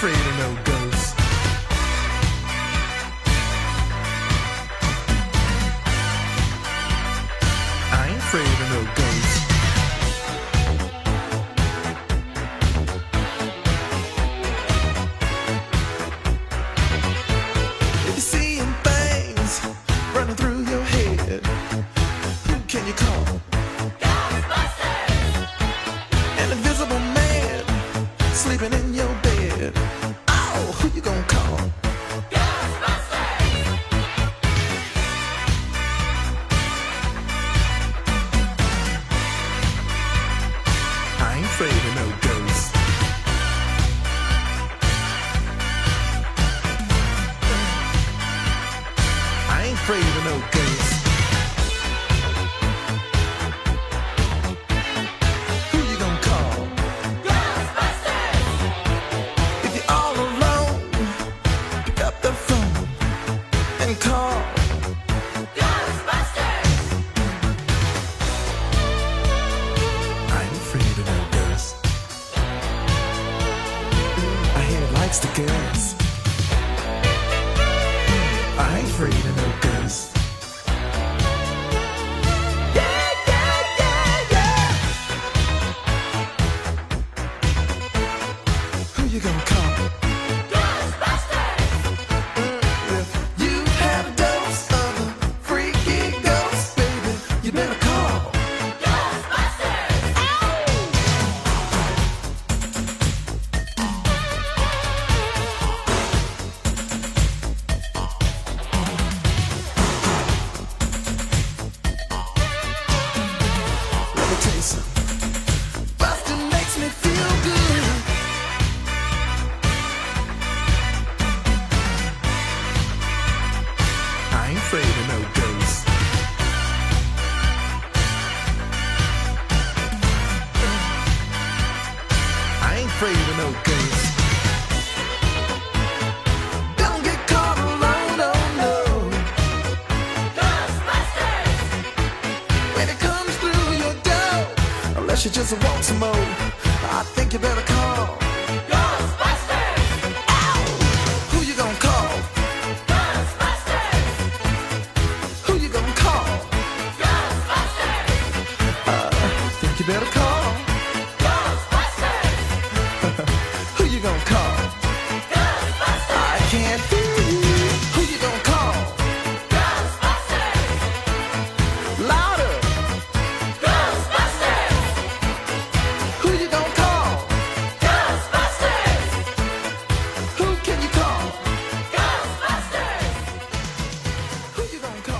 afraid of no ghosts. I ain't afraid of no ghosts. If you're seeing things running through your head, who can you call? Ghostbusters! An invisible man sleeping in your afraid of no ghosts. Who you gonna call? Ghostbusters! If you're all alone, pick up the phone and call. I ain't afraid of no ghosts. I hear it likes the girls. I ain't afraid of no no. I ain't afraid of no ghosts. Don't get caught alone, oh no. When it comes through your door, unless you just want some more, I think you better call. You better call. Who you gonna call? I can't you. Who you gonna call? Louder. Who you gonna call? Who can you call? Who you gonna call?